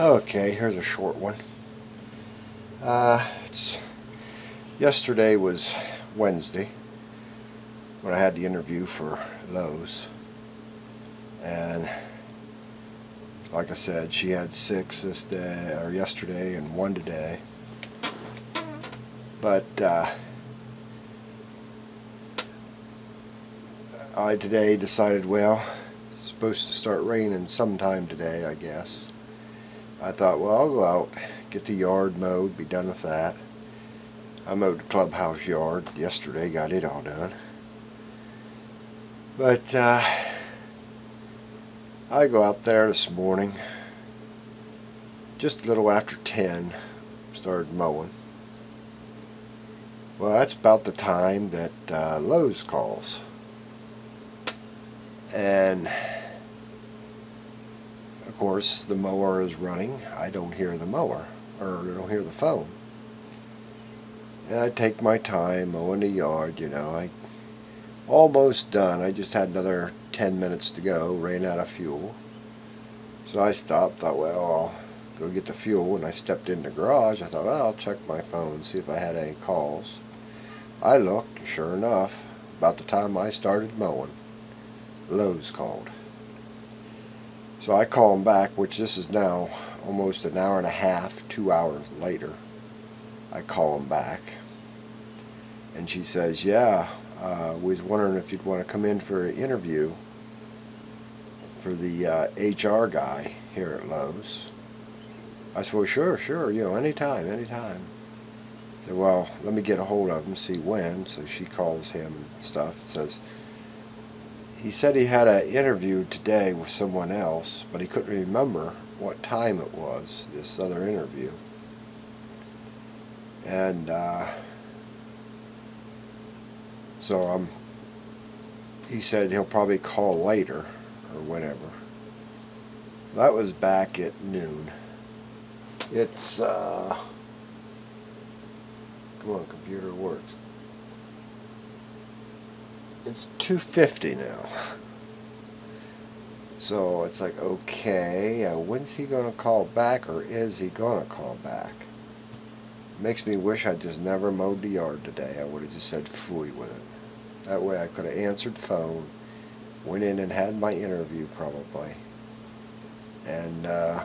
Okay, here's a short one. Uh, yesterday was Wednesday when I had the interview for Lowe's, and like I said, she had six this day or yesterday and one today. But uh, I today decided, well, it's supposed to start raining sometime today, I guess. I thought, well, I'll go out, get the yard mowed, be done with that. I mowed the clubhouse yard yesterday, got it all done. But uh, I go out there this morning, just a little after 10, started mowing. Well, that's about the time that uh, Lowe's calls. And course, the mower is running. I don't hear the mower, or I don't hear the phone. And I take my time mowing the yard, you know. I almost done. I just had another 10 minutes to go, ran out of fuel. So I stopped, thought, well, I'll go get the fuel. And I stepped in the garage. I thought, I'll check my phone, see if I had any calls. I looked, sure enough, about the time I started mowing, Lowe's called. So I call him back, which this is now almost an hour and a half, two hours later. I call him back. And she says, yeah, uh, we was wondering if you'd want to come in for an interview for the uh, HR guy here at Lowe's. I said, well, sure, sure, you know, anytime, anytime. I said, well, let me get a hold of him, see when. So she calls him and stuff and says, he said he had an interview today with someone else, but he couldn't remember what time it was, this other interview. And uh, so um, he said he'll probably call later or whatever. That was back at noon. It's, uh, come on, computer works it's 250 now. So it's like, okay, uh, when's he going to call back or is he going to call back? Makes me wish I'd just never mowed the yard today. I would have just said fooey with it. That way I could have answered phone, went in and had my interview probably, and uh,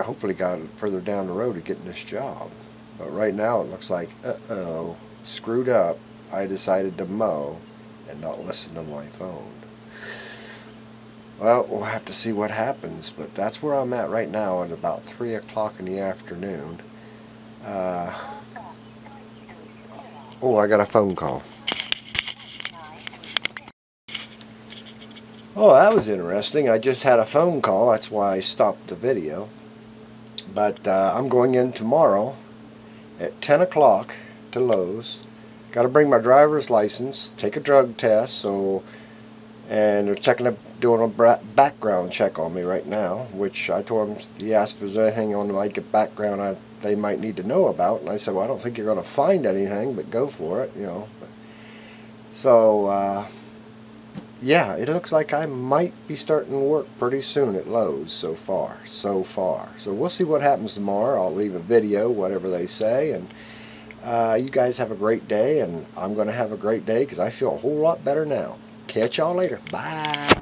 hopefully got further down the road to getting this job. But right now it looks like, uh-oh, screwed up. I decided to mow and not listen to my phone. Well, we'll have to see what happens, but that's where I'm at right now at about 3 o'clock in the afternoon. Uh, oh, I got a phone call. Oh, that was interesting. I just had a phone call. That's why I stopped the video. But uh, I'm going in tomorrow at 10 o'clock to Lowe's got to bring my driver's license, take a drug test, so and they're checking up, doing a background check on me right now, which I told them, he asked if there's anything on my background I, they might need to know about, and I said, well, I don't think you're going to find anything, but go for it, you know. So, uh, yeah, it looks like I might be starting work pretty soon at Lowe's so far, so far. So we'll see what happens tomorrow. I'll leave a video, whatever they say, and uh, you guys have a great day, and I'm going to have a great day because I feel a whole lot better now. Catch y'all later. Bye.